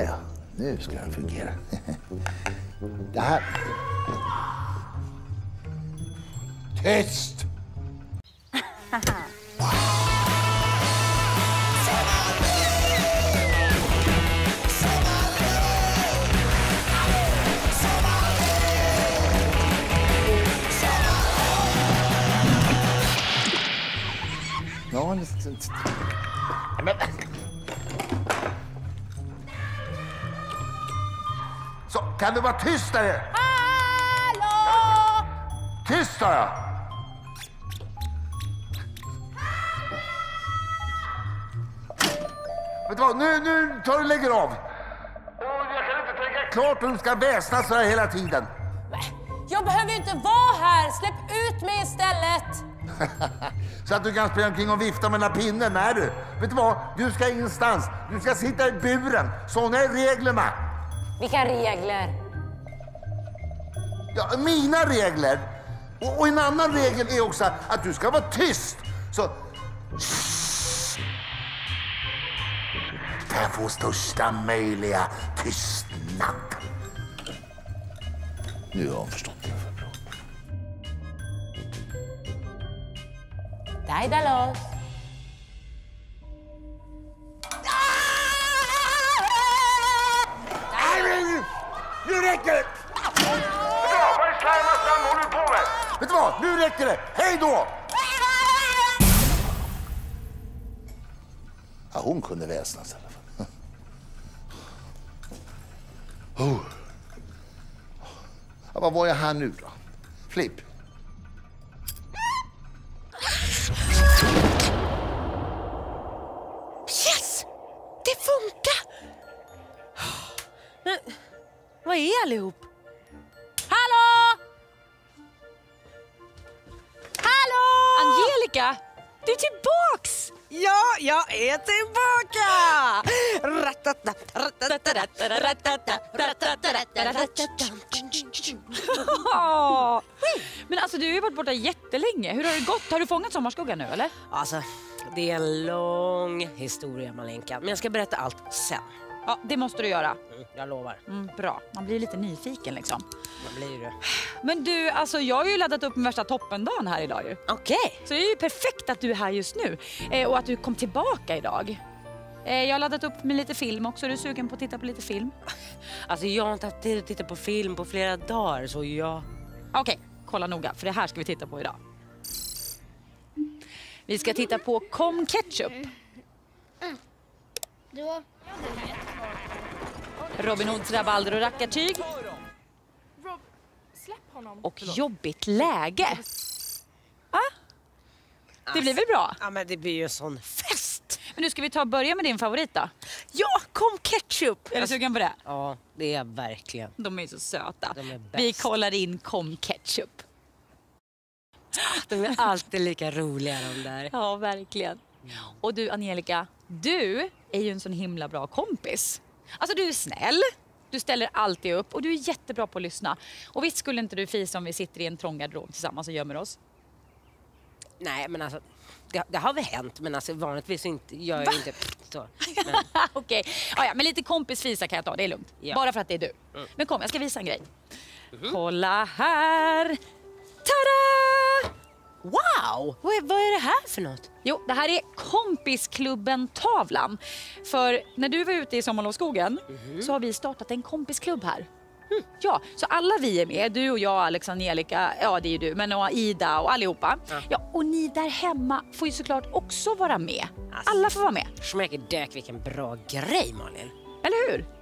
Ja, nu ska den fungera. Det här... Tyst! Ja, men... kan du vara tyst där? Hallå! Tyst sa jag! Vet du vad, nu, nu tar du och lägger av. Och jag kan inte tänka klart hur du ska väsna så här hela tiden. Jag behöver ju inte vara här! Släpp ut mig istället! Så att du kan springa omkring och vifta med den här pinnen. Nej du. Vet du vad? Du ska ingenstans. Du ska sitta i buren. Såna är reglerna. Vilka regler? Ja, mina regler. Och, och en annan regel är också att du ska vara tyst. Så... Kan jag få största möjliga tystnad? Nu har hon förstått det. Daidalos! Nu Nu räcker det! Hej då! Ja, hon kunde väsnas i alla fall. Oh. Ja, vad var jag här nu då? Flipp? Angelica! Du är tillbaks! Ja, jag är tillbaka! Ratata, ratata, ratata, ratata, ratata. Men alltså du har ju varit borta jättelänge. Hur har det gått? Har du fångat sommarskuggan nu eller? Alltså, det är en lång historia Malenka, men jag ska berätta allt sen. Ja, det måste du göra. Mm, jag lovar. Mm, bra, man blir lite nyfiken liksom. Man blir det. Men du, alltså jag har ju laddat upp med värsta toppendagen här idag ju. Okej. Så det är ju perfekt att du är här just nu eh, och att du kom tillbaka idag. Eh, jag har laddat upp med lite film också. Är du sugen på att titta på lite film? Alltså jag har inte haft tid att titta på film på flera dagar så jag... Okej, kolla noga för det här ska vi titta på idag. Vi ska titta på Kom Ketchup. Då... Robin Hoods rabalder och rackartyg. Rob, släpp honom. Och Jobbigt läge. Ah? Det blir väl bra? Ja men det blir ju en sån fest! Men nu ska vi ta och börja med din favorit då. Ja, kom ketchup! Är du sugen på det? Ja, det är jag verkligen. De är så söta. De är bäst. Vi kollar in Kom Ketchup. De är alltid lika roliga de där. Ja, verkligen. Och du Angelica, du är ju en sån himla bra kompis. Alltså du är snäll, du ställer alltid upp och du är jättebra på att lyssna. Och visst skulle inte du fisa om vi sitter i en trång garderob tillsammans och gömmer oss? Nej men alltså, det, det har väl hänt men alltså vanligtvis inte, gör jag inte så. Men, Okej, ja, ja, men lite kompisfisa kan jag ta, det är lugnt. Ja. Bara för att det är du. Men kom, jag ska visa en grej. Kolla här! Tada! Wow! Vad är, vad är det här för något? Jo, det här är kompisklubben-tavlan. För när du var ute i sommarlovsskogen så har vi startat en kompisklubb här. Ja, så alla vi är med. Du och jag, Alex, Angelica, ja det är ju du, men och Ida och allihopa. Ja. och ni där hemma får ju såklart också vara med. Alla får vara med, Schmäckerdök vilken bra grej Malin. eller hur?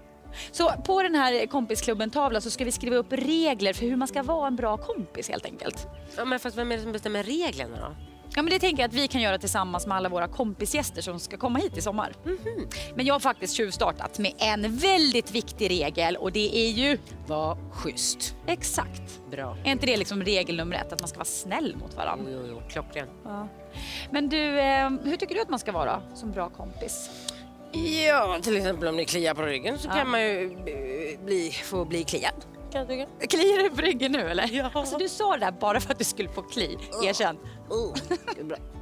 Så på den här kompisklubben-tavlan så ska vi skriva upp regler för hur man ska vara en bra kompis helt enkelt. Ja men fast vem är det som bestämmer reglerna då? Ja, men det tänker jag att vi kan göra tillsammans med alla våra kompisgäster som ska komma hit i sommar. Men jag har faktiskt tjuvstartat med en väldigt viktig regel och det är ju Var schysst. exakt. Bra. Är inte det liksom regel nummer ett, att man ska vara snäll mot Jo, varandra? jo, jo. Klockren. Men du, eh, hur tycker du att man ska vara som bra kompis? Ja, till exempel om ni kliar på ryggen så kan man ju eh, bli, få bli kliad. Kan. Kliar du på ryggen nu eller? Ja. Alltså du sa det där bara för att du skulle få kli, erkänn. Oh,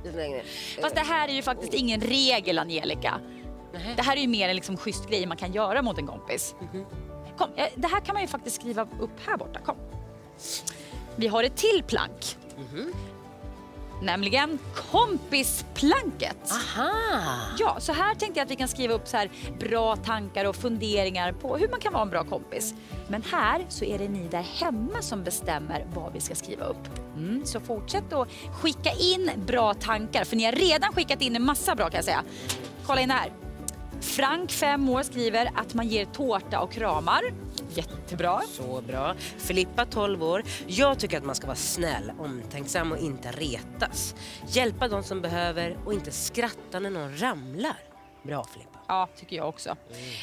är längre. Fast det här är ju faktiskt ingen regel Angelica. Nähä. Det här är ju mer en liksom schysst grej man kan göra mot en kompis. Kom, eh, det här kan man ju faktiskt skriva upp här borta. Kom. Vi har ett till plank. Nämligen kompisplanket. Aha! Ja, så här tänkte jag att vi kan skriva upp så här bra tankar och funderingar på hur man kan vara en bra kompis. Men här så är det ni där hemma som bestämmer vad vi ska skriva upp. Mm, så fortsätt att skicka in bra tankar, för ni har redan skickat in en massa bra kan jag säga. Kolla in här. Frank, 5 år, skriver att man ger tårta och kramar. Jättebra. Så bra. Filippa, 12 år. Jag tycker att man ska vara snäll, omtänksam och inte retas. Hjälpa de som behöver och inte skratta när någon ramlar. Bra Filippa. Ja, tycker jag också.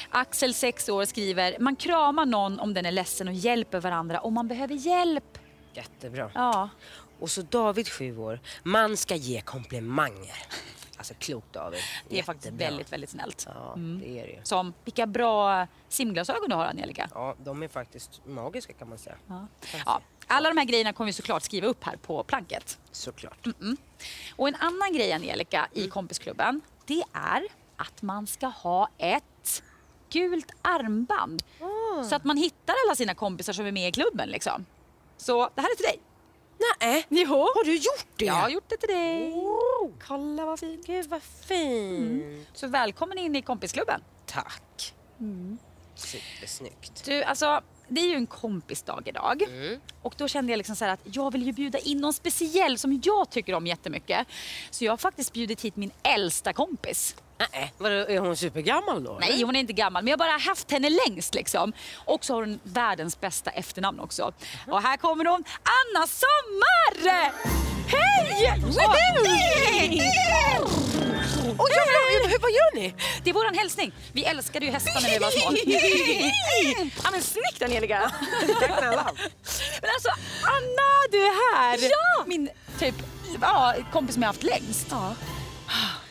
Axel, 6 år, skriver man kramar någon om den är ledsen och hjälper varandra om man behöver hjälp. Jättebra. Ja, Och så David, 7 år. Man ska ge komplimanger. Alltså klokt David. det är faktiskt väldigt, väldigt snällt. Ja, det är det ju. Som, vilka bra simglasögon du har Angelica. Ja, de är faktiskt magiska kan man säga. Ja. Ja, alla de här grejerna kommer vi såklart skriva upp här på planket. Såklart. Och en annan grej Angelica i kompisklubben, det är att man ska ha ett gult armband. Så att man hittar alla sina kompisar som är med i klubben liksom. Så det här är till dig. Nej, Jo. har du gjort det? Jag har gjort det till dig. Kolla vad fint. Gud vad fint. Så välkommen in i kompisklubben. Tack. Supersnyggt. Du, alltså, det är ju en kompisdag idag. Och då kände jag liksom så att jag vill ju bjuda in någon speciell som jag tycker om jättemycket. Så jag har faktiskt bjudit hit min äldsta kompis. Nej, är hon supergammal då? Nej, hon är inte gammal, men jag har bara haft henne längst liksom. Och så har hon världens bästa efternamn också. Och här kommer hon, Anna Sommar! Hej! Oj, jävlar, vad gör ni? Det är våran hälsning. Vi älskade ju hästar när vi var små. Ja, men snyggt Angelica! Men alltså, Anna, du är här! Ja! Min typ, ja, kompis som jag haft längst. Ja.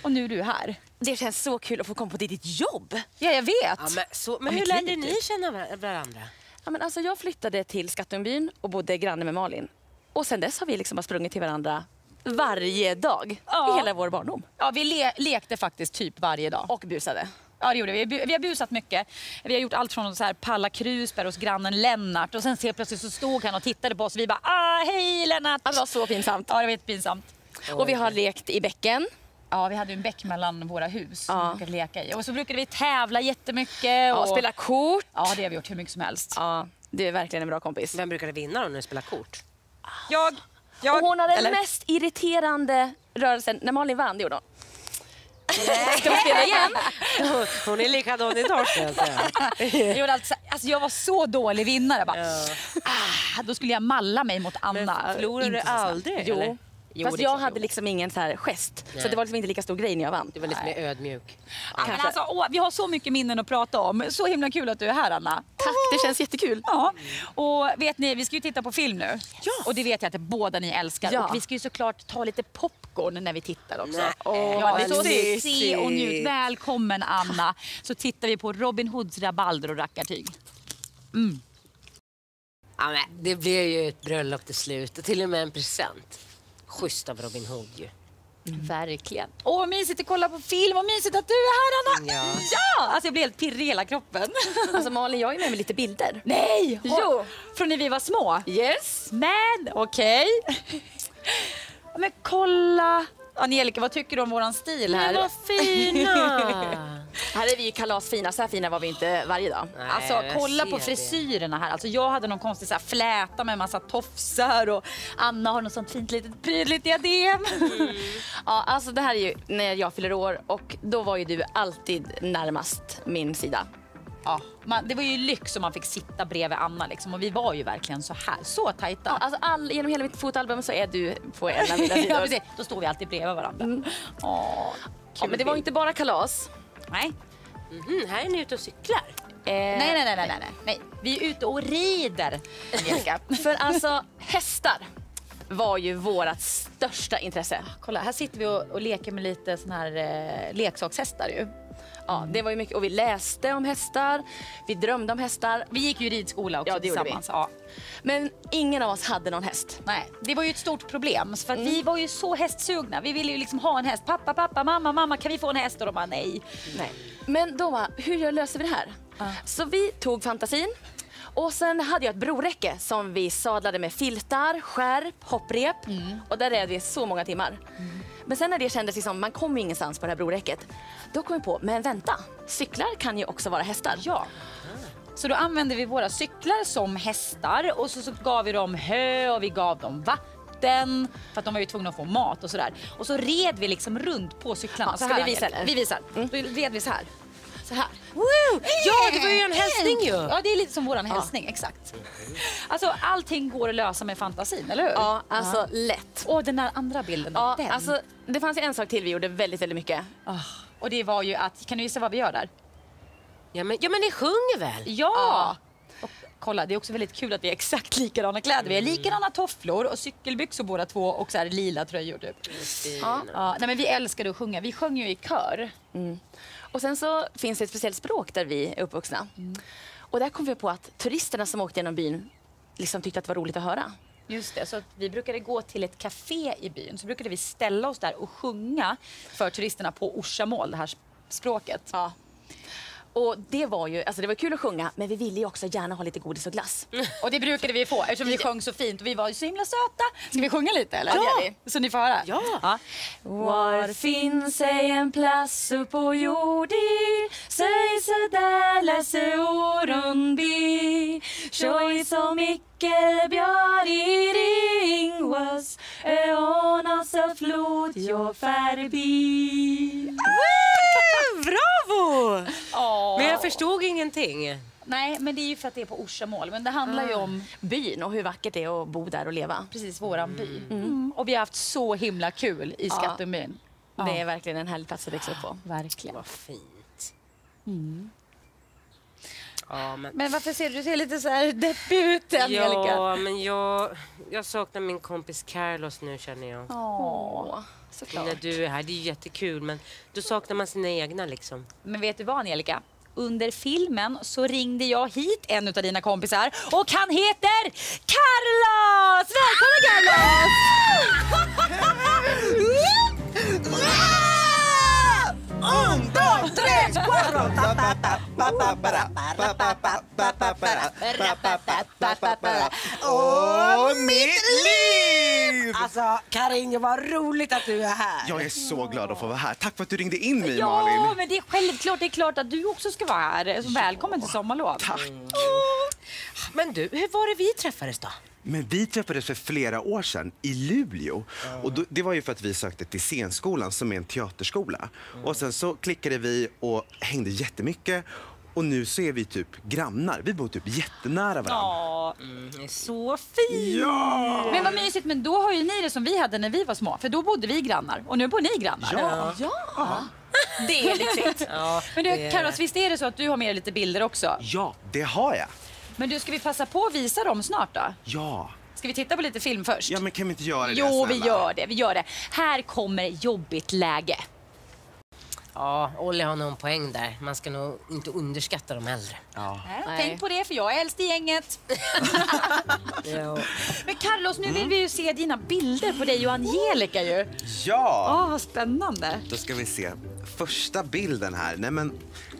Och nu är du här. Det känns så kul att få komma på ditt jobb. Ja, jag vet. Ja, men så, men Ja, hur lärde ni känna var- varandra? Ja, men alltså, jag flyttade till Skattungbyn och bodde granne med Malin. Och sen dess har vi liksom bara sprungit till varandra varje dag Ja. i hela vår barndom. Ja, vi le lekte faktiskt typ varje dag. Och busade. Ja, det gjorde vi. Vi har busat mycket. Vi har gjort allt från att så här palla krusbär hos grannen Lennart och sen helt plötsligt så stod han och tittade på oss och vi bara ah, hej Lennart! Ja, Det var så pinsamt. Ja, det var jättepinsamt. Och vi har lekt i bäcken. Ja, vi hade en bäck mellan våra hus som Ja. vi brukade leka i. Och så brukade vi tävla jättemycket. Ja, Och... spela kort. Ja, det har vi gjort hur mycket som helst. Ja, du är verkligen en bra kompis. Vem brukade vinna då när ni spelade kort? Jag, jag, Och hon hade eller? den mest irriterande rörelsen när Malin vann. Det gjorde hon. Ska vi spela igen? Hon är likadan idag ska jag säga. Jag, gjorde alltså, jag var så dålig vinnare. Bara, ah, då skulle jag malla mig mot Anna. Men förlorade du aldrig? Jo. eller? Jo, Fast det är jag hade liksom ingen så här gest. Nej. Så det var liksom inte lika stor grej när jag vann. Du var lite mer ödmjuk. Ja, men Kanske. alltså, åh, vi har så mycket minnen att prata om. Så himla kul att du är här Anna. Tack, det känns jättekul. Ja, och vet ni, vi ska ju titta på film nu. Ja. Och det vet jag att båda ni älskar. Ja. Och vi ska ju såklart ta lite popcorn när vi tittar också. Nej. ja, vad så mysigt. se och njut. Välkommen Anna. Så tittar vi på Robin Hoods rabalder och rackartyg. Ja, men det blev ju ett bröllop till slut och till och med en present. Schysst av Robin Hood ju. Verkligen. Åh, vad mysigt att kolla på film och mysigt att du är här Anna. Ja. ja! Alltså jag blir helt pirrig i hela kroppen. Alltså Malin, jag är med mig lite bilder. Nej! Jo. Från när vi var små? Yes. Men okej. Men kolla. Angelica, vad tycker du om våran stil här? Men vad fina! Här är vi ju kalasfina. Så här fina var vi inte varje dag. Nej, Alltså kolla på frisyrerna här. Alltså, jag hade någon konstig så här, fläta med massa tofsar och Anna har något sånt fint litet prydligt diadem. Ja, alltså det här är ju när jag fyller år och då var ju du alltid närmast min sida. Ja, man, det var ju lyx om man fick sitta bredvid Anna liksom, och vi var ju verkligen så här, så tajta. Ja, alltså all, genom hela mitt fotoalbum så är du på en av mina ja, precis. Då står vi alltid bredvid varandra. Åh, Ja, men det var inte bara kalas. Nej. Mhm, här är ni ute och cyklar. Eh, Nej, nej, nej, nej, nej, nej, nej. Vi är ute och rider, Angelica. För alltså hästar var ju vårat största intresse. Kolla, här sitter vi och, och leker med lite sån här eh, leksakshästar ju. Ja, det var ju mycket. Och vi läste om hästar, vi drömde om hästar. Vi gick ju ridskola också Ja, tillsammans. Ja. Men ingen av oss hade någon häst. Nej, det var ju ett stort problem. För Mm. vi var ju så hästsugna. Vi ville ju liksom ha en häst. Pappa, pappa, mamma, mamma, kan vi få en häst? Och de bara nej. Nej. Men då hur löser vi det här? Så vi tog fantasin och sen hade jag ett broräcke som vi sadlade med filtar, skärp, hopprep och där red vi så många timmar. Men sen när det kändes liksom, man kom ingenstans på det här broräcket, då kom vi på, men vänta, cyklar kan ju också vara hästar. Ja. Så då använde vi våra cyklar som hästar och så, så gav vi dem hö och vi gav dem vatten för att de var ju tvungna att få mat och sådär. Och så red vi liksom runt på cyklarna. Ja, Så ska vi visa? Vi visar. Då red vi så här. Så här. Woo! Ja, det var ju en hälsning ju! Ja, det är lite som våran hälsning, exakt. Alltså allting går att lösa med fantasin, eller hur? Ja, alltså lätt. Och den där andra bilden, Ja, den. alltså, det fanns en sak till vi gjorde väldigt, väldigt mycket. Ah, och det var ju att, kan du gissa vad vi gör där? Ja men, ja, men ni sjunger väl? Ja! Och kolla, det är också väldigt kul att vi har exakt likadana kläder. Vi har likadana tofflor och cykelbyxor båda två och så här lila tröjor typ. Ja. Ja, nej men vi älskade att sjunga. Vi sjöng ju i kör. Och sen så finns det ett speciellt språk där vi är uppvuxna. Och där kom vi på att turisterna som åkte genom byn liksom tyckte att det var roligt att höra. Just det, så vi brukade gå till ett café i byn. Så brukade vi ställa oss där och sjunga för turisterna på orsamål, det här språket. Ja. Och det var ju, alltså det var kul att sjunga, men vi ville ju också gärna ha lite godis och glass. Och det brukade vi få eftersom vi sjöng så fint och vi var ju så himla söta. Ska vi sjunga lite eller? Ja. Så ni får höra? Ja. Var finns ej en plats upp på jordi Säg så där läse oron bi Sjoj som icke bjar i ring was Öonas av flod jag förbi Bravo! Åh. Men jag förstod ingenting. Nej, men det är ju för att det är på orsamål. Men det handlar ju om Byn och hur vackert det är att bo där och leva. precis våran by. Mm. Och vi har haft så himla kul i Skattungbyn. Det är verkligen en härlig plats att växa upp på. Verkligen. Vad fint. Ja, men... Men varför ser du, du ser lite så här deppig ut, Angelica? Ja, men jag, jag saknar min kompis Carlos nu känner jag. Åh, såklart. När du är här, det är jättekul men då saknar man sina egna liksom. Men vet du vad, Angelica? Under filmen så ringde jag hit en av dina kompisar och han heter Carlos! Åh, mitt liv! Alltså Karin, vad roligt att du är här. Jag är så glad att få vara här. Tack för att du ringde in mig, Ja, Malin. men det är självklart, det är klart att du också ska vara här. Så välkommen till sommarlov. Tack. Men du, hur var det vi träffades då? Men vi träffades för flera år sedan i Luleå. Och då, det var ju för att vi sökte till scenskolan som är en teaterskola. Och sen så klickade vi och hängde jättemycket. Och nu så är vi typ grannar. Vi bor typ jättenära varandra. Ja, är så fint! Ja! men vad mysigt. Men då har ju ni det som vi hade när vi var små. För då bodde vi grannar och nu bor ni grannar. Ja. Ja, det är lyxigt. Ja, Men du, Carlos, visst är det så att du har med dig lite bilder också? Ja, det har jag. Men du, ska vi passa på att visa dem snart då? Ja. Ska vi titta på lite film först? Ja, men kan vi inte göra det? Jo, vi snälla? gör det. Vi gör det. Här kommer jobbigt läge. Ja, Olle har nog en poäng där. Man ska nog inte underskatta de äldre. Ja. Nej. Tänk på det, för jag är äldst i gänget. Ja. Men Carlos, nu Mm. vill vi ju se dina bilder på dig och Angelica ju. Ja! Åh, vad spännande. Då ska vi se. Första bilden här. Nej men,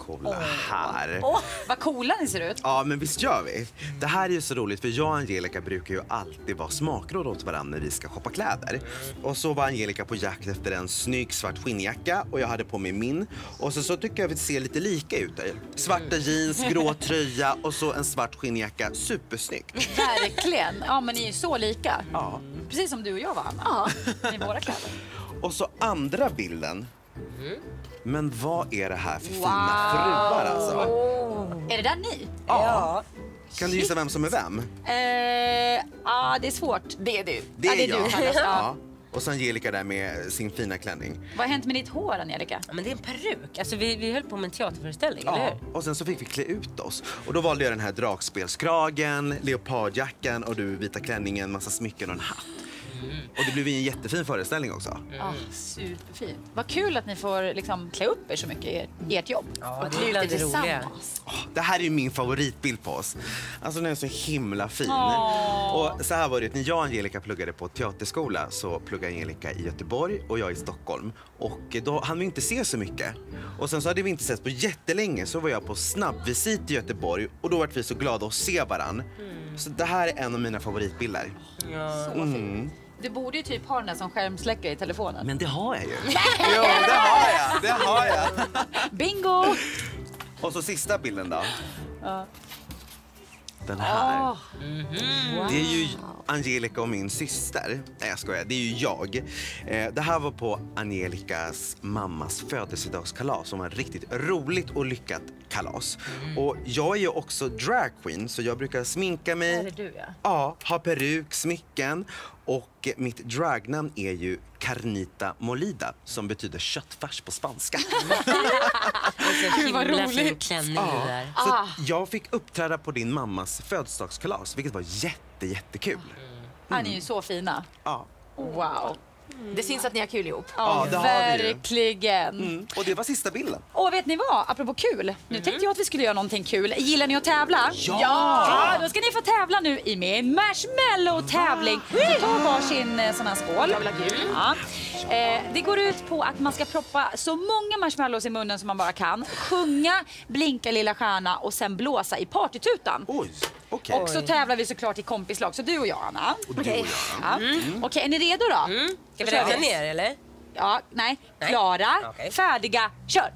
kolla här. Åh, vad coola ni ser ut. Ja, men visst gör vi. Det här är ju så roligt för jag och Angelica brukar ju alltid vara smakråd åt varandra när vi ska shoppa kläder. Och så var Angelica på jakt efter en snygg svart skinnjacka och jag hade på mig min. Och så, så tycker jag vi ser lite lika ut där. Svarta jeans, grå tröja och så en svart skinnjacka. Supersnyggt. Verkligen. Ja, men ni är ju så lika. Ja. Precis som du och jag var, Anna. Ja. I våra kläder. Och så andra bilden. Men vad är det här för fina fruar alltså? Är det där ni? Ja. Kan du gissa vem som är vem? Eh, ja, det är svårt. Det är du. Det är, det är du, jag. Carlos, ja. Och så Angelica där med sin fina klänning. Vad har hänt med ditt hår, Angelica? Men det är en peruk. Alltså, vi, vi höll på med en teaterföreställning, eller Ja. hur? Och sen så fick vi klä ut oss. Och då valde jag den här dragspelskragen, leopardjackan och du vita klänningen, massa smycken och en hatt. Och det blev en jättefin föreställning också. Ah, superfint. Vad kul att ni får liksom klä upp er så mycket i ert- i ert jobb. Ja, det är bland det roliga. Det här är ju min favoritbild på oss. Alltså den är så himla fin. Och så här var det, när jag och Angelica pluggade på teaterskola så pluggade Angelica i Göteborg och jag i Stockholm. Och då hann vi inte se så mycket. Och sen så hade vi inte sett på jättelänge så var jag på snabbvisit i Göteborg och då var vi så glada att se varann. Så det här är en av mina favoritbilder. Mm. Du borde ju typ ha den där som skärmsläckare i telefonen. Men det har jag ju. jo, det har jag. Det har jag. Bingo! Och så sista bilden då. Den här. Det är ju Angelica och min syster. Nej jag skojar, det är ju jag. Eh, det här var på Angelicas mammas födelsedagskalas som var riktigt roligt och lyckat kalas. Och jag är ju också dragqueen så jag brukar sminka mig. Är det du, ja? Ja, ha peruk, smycken och mitt dragnamn är ju Carnita Molida som betyder köttfärs på spanska. Så himla roligt. där. Så jag fick uppträda på din mammas födelsedagskalas, vilket var jätte, jättekul. Ah, ni är ju så fina. Ja, Wow. Det syns att ni har kul ihop. ja det har vi ju. Verkligen. Mm. Och det var sista bilden. Och vet ni vad? Apropå kul. Nu tänkte jag att vi skulle göra någonting kul. Gillar ni att tävla? Ja! ja! Då ska ni få tävla nu i min marshmallow-tävling. Så ta varsin eh, sån här skål. Jag vill ha kul. Ja. Eh, det går ut på att man ska proppa så många marshmallows i munnen som man bara kan. Sjunga Blinka lilla stjärna och sen blåsa i partytutan. Oj, okej. Och så tävlar vi såklart i kompislag. Så du och jag, Anna. Och du och jag. Ja. Okej, är ni redo då? Ska vi räkna ner eller? Ja, nej. Nej. Klara, Okej. färdiga, kör!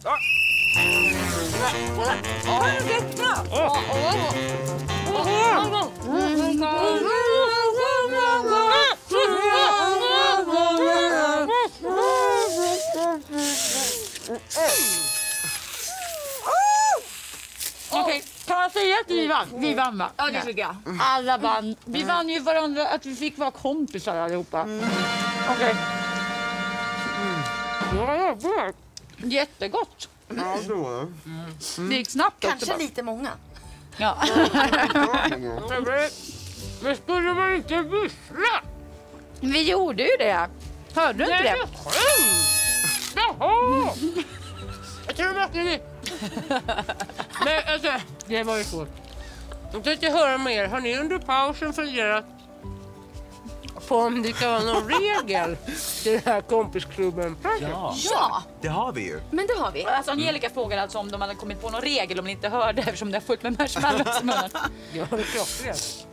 Okej, vann? Vi vann va? Ja, det tycker jag. Alla vann. Vi vann ju varandra att vi fick vara kompisar allihopa. Okej. Ja, ja, Jättegott. Ja, det var det. Det gick snabbt också. Kanske lite många. Ja. Men skulle man inte vissla? Vi gjorde ju det. Hörde du inte det? Jaha! Jag tror att ni... Men alltså, det var ju svårt. Jag tänkte höra med er. Har ni under pausen funderat på om det kan vara någon regel till den här kompisklubben? Ja, Ja, det har vi ju. men det har vi. Alltså Angelica frågade alltså om de hade kommit på någon regel om ni inte hörde eftersom det är fullt med marshmallows i munnen. Ja, det är klockrent.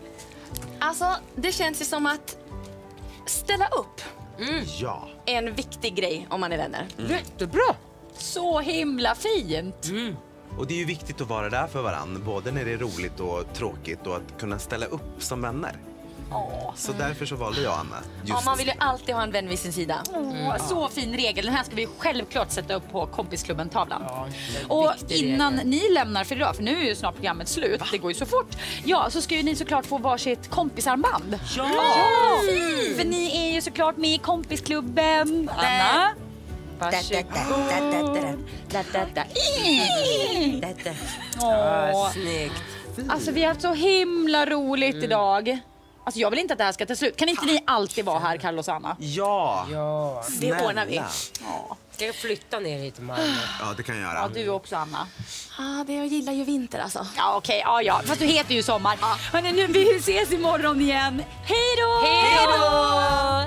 Alltså, det känns ju som att ställa upp Ja. är en viktig grej om man är vänner. Jättebra! Så himla fint. Och det är ju viktigt att vara där för varann, både när det är roligt och tråkigt och att kunna ställa upp som vänner. Så därför så valde jag Anna. Just Ja, man vill ju alltid ha en vän vid sin sida. Åh, Så fin regel. Den här ska vi självklart sätta upp på kompisklubben-tavlan. Ja, Och innan regel. ni lämnar för idag, för nu är ju snart programmet slut, det går ju så fort. Ja, så ska ju ni såklart få varsitt kompisarmband. Ja! För ni är ju såklart med i kompisklubben. Anna? Varsågod. Ja, snyggt. Alltså vi har haft så himla roligt idag. Alltså jag vill inte att det här ska ta slut. Kan inte ni alltid vara här, Carlos och Anna? Ja! Ja. Det ordnar vi. Ska jag flytta ner hit till Malmö? Ja, det kan jag göra. Ja, du också Anna. Ah, det jag gillar ju vinter alltså. Ja okej, ja ja. Fast du heter ju Sommar. Hörni, nu, vi ses imorgon igen. Hej då! Hej då!